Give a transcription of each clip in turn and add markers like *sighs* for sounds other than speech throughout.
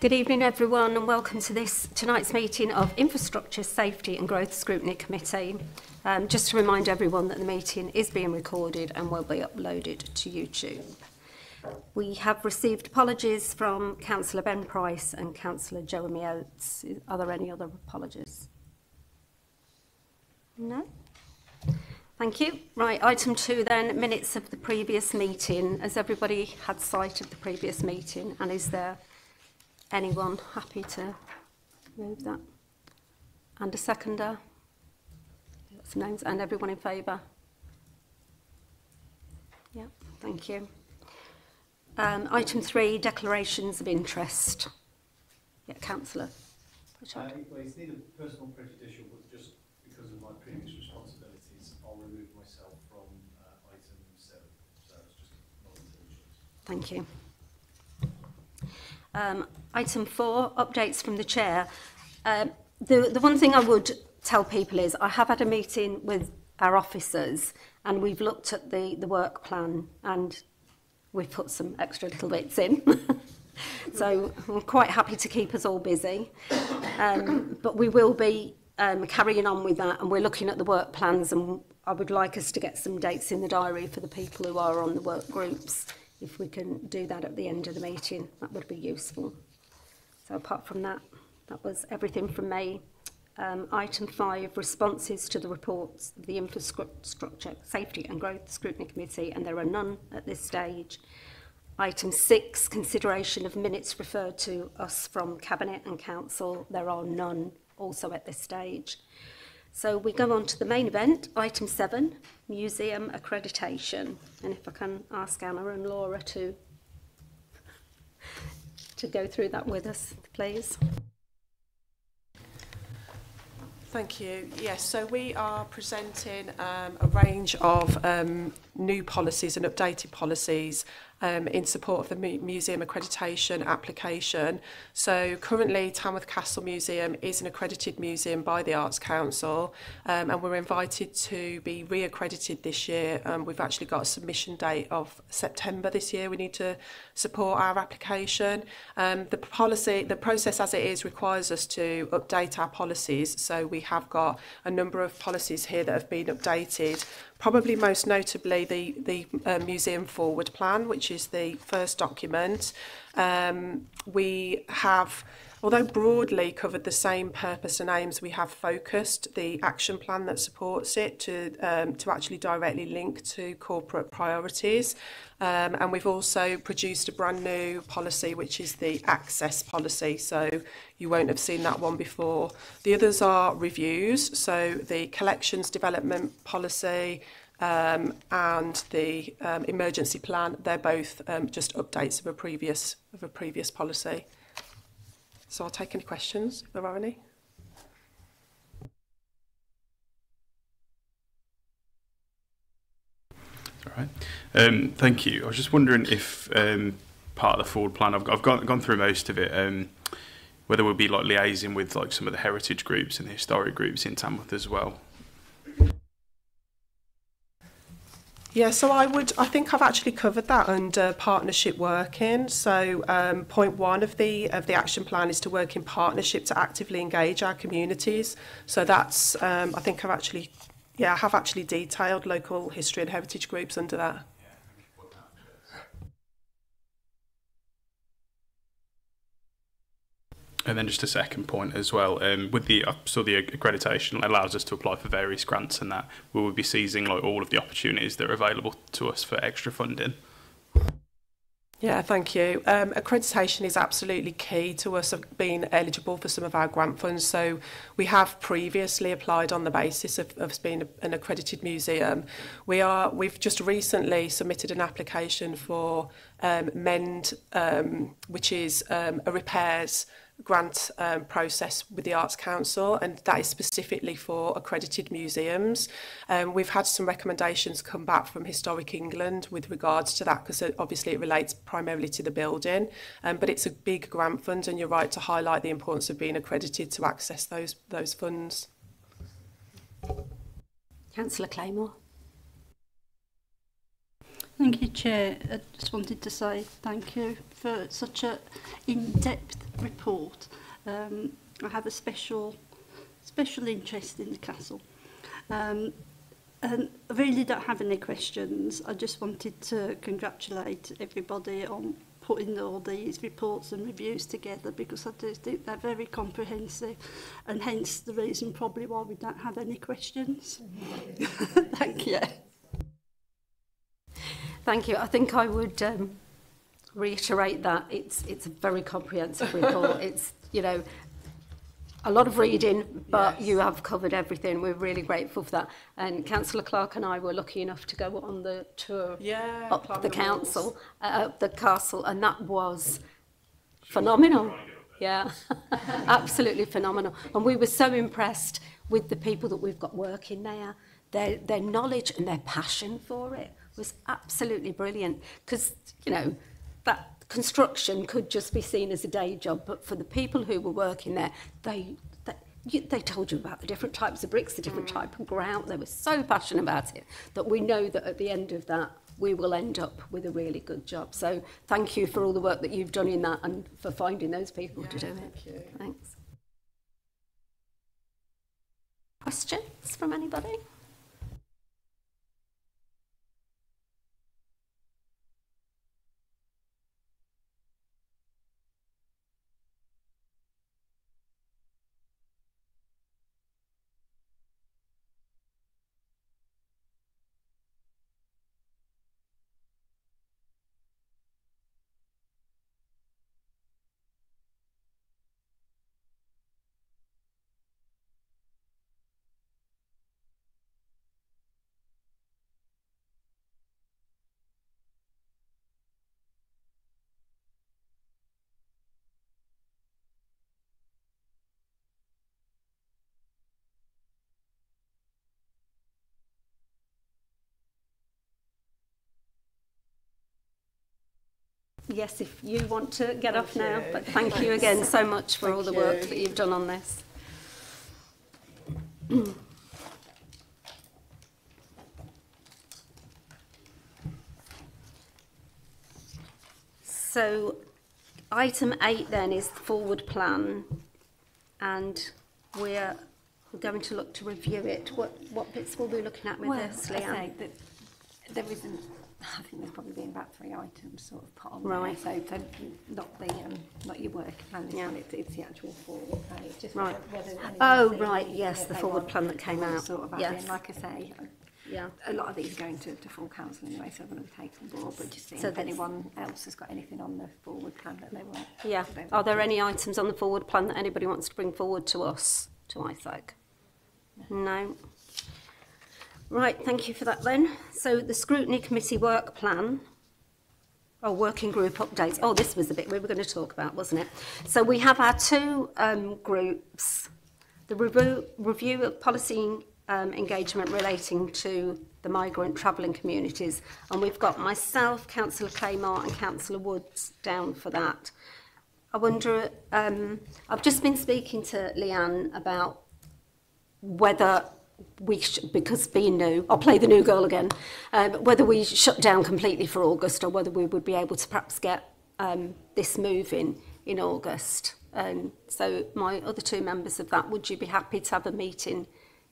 Good evening, everyone, and welcome to this tonight's meeting of Infrastructure, Safety and Growth Scrutiny Committee. Um, just to remind everyone that the meeting is being recorded and will be uploaded to YouTube. We have received apologies from Councillor Ben Price and Councillor Jeremy Oates. Are there any other apologies? No? Thank you. Right, item two then, minutes of the previous meeting. Has everybody had sight of the previous meeting and is there Anyone happy to move that? And a seconder? Some names and everyone in favour? Yeah, thank you. Um, item three, declarations of interest. Yeah, councillor. Uh, well, it's neither personal prejudicial, but just because of my previous responsibilities, I'll remove myself from uh, item seven. So it's just not Thank you. Um, item four, updates from the chair. Um, the, the one thing I would tell people is I have had a meeting with our officers and we've looked at the, the work plan and we've put some extra little bits in. *laughs* so I'm quite happy to keep us all busy. Um, but we will be um, carrying on with that and we're looking at the work plans and I would like us to get some dates in the diary for the people who are on the work groups if we can do that at the end of the meeting, that would be useful. So apart from that, that was everything from me. Um, item 5, responses to the reports of the Infrastructure Safety and Growth Scrutiny Committee, and there are none at this stage. Item 6, consideration of minutes referred to us from Cabinet and Council. There are none also at this stage. So we go on to the main event, item seven, museum accreditation. And if I can ask Anna and Laura to to go through that with us, please. Thank you. Yes, so we are presenting um, a range of um, new policies and updated policies um, in support of the mu museum accreditation application. So currently Tamworth Castle Museum is an accredited museum by the Arts Council um, and we're invited to be re-accredited this year. Um, we've actually got a submission date of September this year. We need to support our application. Um, the policy, the process as it is requires us to update our policies. So we have got a number of policies here that have been updated. Probably most notably the, the uh, Museum Forward Plan, which is the first document, um, we have Although broadly covered the same purpose and aims, we have focused the action plan that supports it to, um, to actually directly link to corporate priorities. Um, and we've also produced a brand new policy, which is the access policy. So you won't have seen that one before. The others are reviews. So the collections development policy, um, and the um, emergency plan, they're both um, just updates of a previous of a previous policy. So I'll take any questions if there are any. All right. Um, thank you. I was just wondering if um, part of the forward plan, I've, I've gone, gone through most of it, um, whether we'll be like liaising with like some of the heritage groups and the historic groups in Tamworth as well. Yeah, so I would, I think I've actually covered that under partnership working. So um, point one of the of the action plan is to work in partnership to actively engage our communities. So that's, um, I think I've actually, yeah, I have actually detailed local history and heritage groups under that. And then just a second point as well, um, with the uh, so the accreditation allows us to apply for various grants and that we will be seizing like all of the opportunities that are available to us for extra funding. Yeah, thank you. Um, accreditation is absolutely key to us being eligible for some of our grant funds. So we have previously applied on the basis of, of being an accredited museum. We are, we've just recently submitted an application for um, MEND, um, which is um, a repairs grant um, process with the Arts Council and that is specifically for accredited museums. Um, we've had some recommendations come back from Historic England with regards to that because obviously it relates primarily to the building um, but it's a big grant fund and you're right to highlight the importance of being accredited to access those, those funds. Councillor Claymore. Thank you, Chair. I just wanted to say thank you for such a in-depth report. Um, I have a special, special interest in the castle. Um, and I really don't have any questions. I just wanted to congratulate everybody on putting all these reports and reviews together because I do think they're very comprehensive and hence the reason probably why we don't have any questions. *laughs* Thank you. Thank you. I think I would um, reiterate that it's it's a very comprehensive report. *laughs* it's you know a lot of reading, but Yes. you have covered everything. We're really grateful for that. And Councillor Clark and I were lucky enough to go on the tour Yeah, up climb the the council, uh, up the castle, and that was phenomenal. Yeah, *laughs* absolutely phenomenal. And we were so impressed with the people that we've got working there. Their, their knowledge and their passion for it was absolutely brilliant. Because, you know, that construction could just be seen as a day job, but for the people who were working there, they, they, you, they told you about the different types of bricks, the different mm. type of grout. They were so passionate about it that we know that at the end of that, we will end up with a really good job. So thank you for all the work that you've done in that and for finding those people to do Yeah, it. thank you. Thanks. Questions from anybody? Yes, if you want to get off now, but thank you again so much for all the work you. that you've done on this. *clears throat* So, item eight then is the forward plan, and we're we're going to look to review it. What what bits will we be looking at with well, this, I Leanne? say that there isn't. I think there's probably been about three items sort of put on right. there. So, so not the um, not your work plan, this yeah. one, it's, it's the actual forward plan. It's just right. whether, whether oh, right, yes, the forward plan that came out. Sort of yes. Like I say, um, yeah. a lot of these are going to, to full council anyway, so I'm going to take on board, but just seeing so if anyone else has got anything on the forward plan that they want. Yeah. They want are there to. any items on the forward plan that anybody wants to bring forward to us, to ISAC? No. no. Right, thank you for that then. So the scrutiny committee work plan, or working group updates. Oh, this was the bit we were going to talk about, wasn't it? So we have our two um, groups, the review, review of policy um, engagement relating to the migrant travelling communities. And we've got myself, Councillor Claymore and Councillor Woods down for that. I wonder, um, I've just been speaking to Leanne about whether we because being new, I'll play the new girl again, um, whether we shut down completely for August or whether we would be able to perhaps get um, this move in in August. Um, so my other two members of that, would you be happy to have a meeting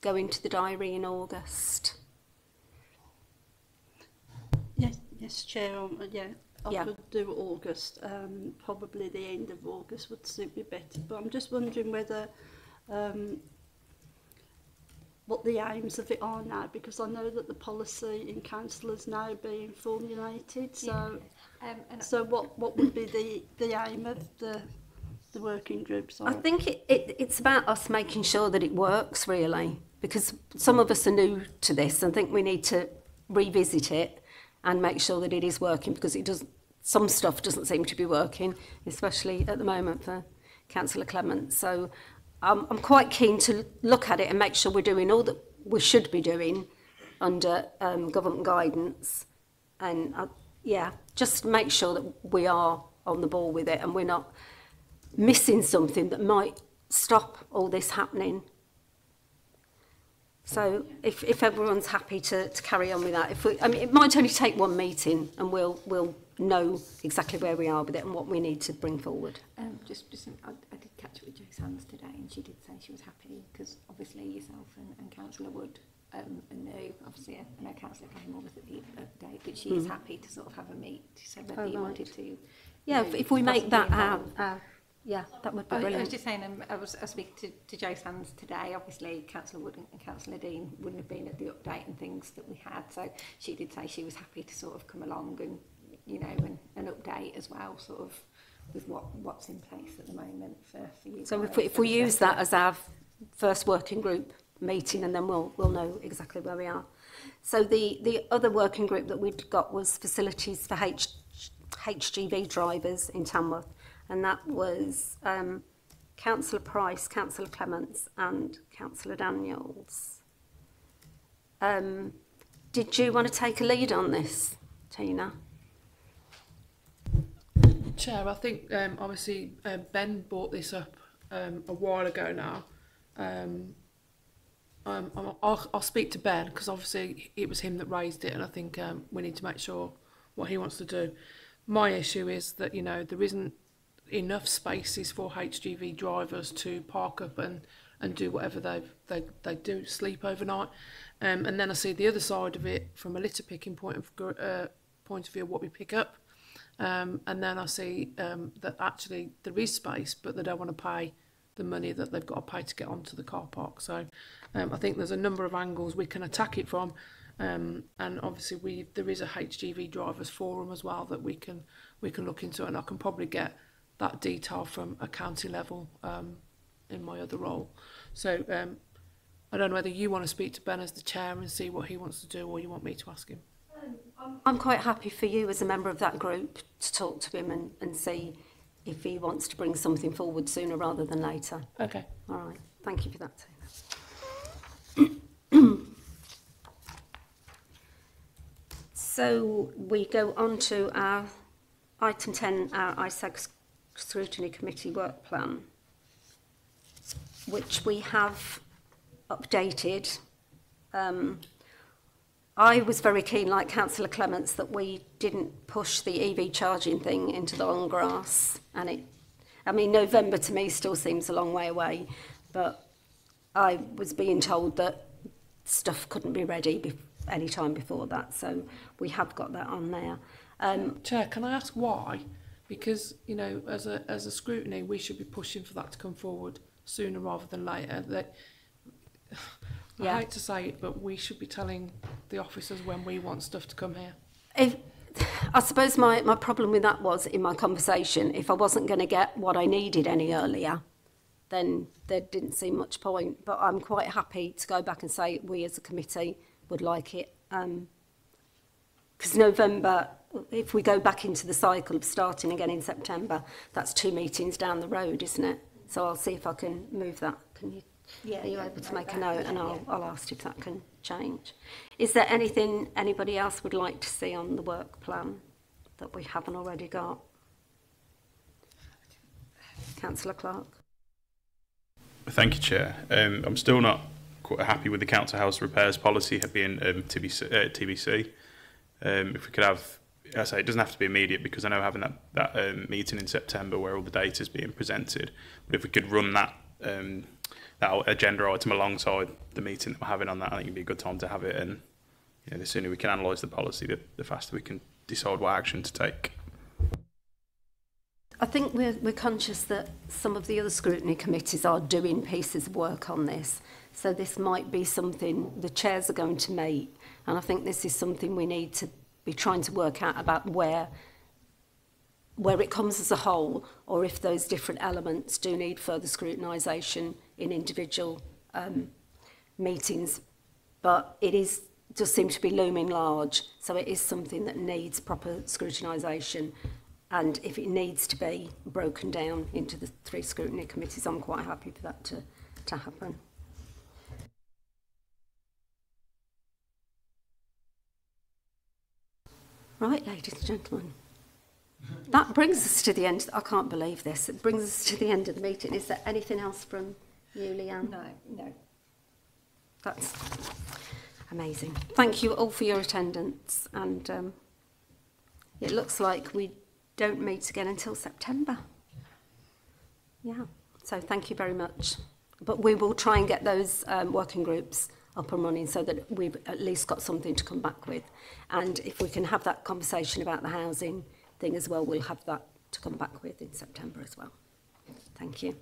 go into the diary in August? Yes, yes, Chair. Um, uh, yeah, I yeah. could do August. Um, probably the end of August would suit me better. But I'm just wondering whether um, what the aims of it are now because I know that the policy in council is now being formulated so yeah. um, so what what would be the the aim of the the working groups I think it, it it's about us making sure that it works really because some of us are new to this and think we need to revisit it and make sure that it is working because it does some stuff doesn't seem to be working especially at the moment for Councillor Clement so I'm quite keen to look at it and make sure we're doing all that we should be doing under um, government guidance, and uh, yeah, just make sure that we are on the ball with it and we're not missing something that might stop all this happening. So if, if everyone's happy to, to carry on with that, if we, I mean, it might only take one meeting and we'll, we'll know exactly where we are with it and what we need to bring forward. Um, just, just, I, sons today and she did say she was happy because obviously yourself and, and councillor would um, and knew obviously and her councillor came over at the day but she mm. is happy to sort of have a meet she said whether oh, right. wanted to yeah know, if, if we make that out uh, yeah that would be I, brilliant I was just saying um, I, was, I was speaking to, to Joe Sands today obviously councillor Wood and councillor Dean wouldn't have been at the update and things that we had so she did say she was happy to sort of come along and you know and an update as well sort of with what, what's in place at the moment for, for you So guys. if we, if we use that as our first working group meeting and then we'll, we'll know exactly where we are. So the, the other working group that we'd got was facilities for H, HGV drivers in Tamworth and that was um, Councillor Price, Councillor Clements and Councillor Daniels. Um, did you want to take a lead on this, Tina? Chair, I think um, obviously uh, Ben brought this up um, a while ago now. Um, um, I'll- I'll, speak to Ben because obviously it was him that raised it, and I think um, we need to make sure what he wants to do. My issue is that you know there isn't enough spaces for HGV drivers to park up and, and do whatever they they they do, sleep overnight. Um, and then I see the other side of it from a litter picking point of uh, point of view, what we pick up. Um, and then I see um, that actually there is space, but they don't want to pay the money that they've got to pay to get onto the car park. So um, I think there's a number of angles we can attack it from. Um, and obviously we there is a HGV drivers forum as well that we can we can look into and I can probably get that detail from a county level um, in my other role. So um, I don't know whether you want to speak to Ben as the chair and see what he wants to do or you want me to ask him. I'm quite happy for you as a member of that group to talk to him and, and see if he wants to bring something forward sooner rather than later. Okay. All right, thank you for that, Tina. *clears throat* so we go on to our item 10, our ISAG Scrutiny Committee work plan, which we have updated. Um, I was very keen, like Councillor Clements, that we didn't push the EV charging thing into the long grass. And it, I mean, November to me still seems a long way away, but I was being told that stuff couldn't be ready be- any time before that, so we have got that on there. Um, Chair, can I ask why? Because you know, as a as a scrutiny, we should be pushing for that to come forward sooner rather than later. That *sighs* Yeah. I hate to say it, but we should be telling the officers when we want stuff to come here. if, I suppose my, my problem with that was in my conversation, if I wasn't going to get what I needed any earlier, then there didn't seem much point. But I'm quite happy to go back and say we as a committee would like it. Um, because November, if we go back into the cycle of starting again in September, that's two meetings down the road, isn't it? So I'll see if I can move that. Can you? Yeah, Are you able to make a note and I'll, I'll ask if that can change. Is there anything anybody else would like to see on the work plan that we haven't already got? Councillor Clark. Thank you, Chair. Um, I'm still not quite happy with the council house repairs policy being um, TBC. Uh, TBC. Um, if we could have, I say it doesn't have to be immediate because I know having that, that um, meeting in September where all the data is being presented, but if we could run that um, that agenda item alongside the meeting that we're having on that, I think it'd be a good time to have it. And you know, the sooner we can analyse the policy, the, the faster we can decide what action to take. I think we're, we're conscious that some of the other scrutiny committees are doing pieces of work on this. So this might be something the chairs are going to meet. And I think this is something we need to be trying to work out about where where it comes as a whole or if those different elements do need further scrutinisation in individual um, meetings. But it is does seem to be looming large, so it is something that needs proper scrutinisation. And if it needs to be broken down into the three scrutiny committees, I'm quite happy for that to, to happen. Right, ladies and gentlemen. That brings us to the end. I can't believe this. It brings us to the end of the meeting. Is there anything else from you, Leanne? No, no. that's amazing. Thank you all for your attendance and um, it looks like we don't meet again until September. Yeah, so thank you very much. But we will try and get those um, working groups up and running so that we've at least got something to come back with. And if we can have that conversation about the housing thing as well. We'll have that to come back with in September as well. Thank you.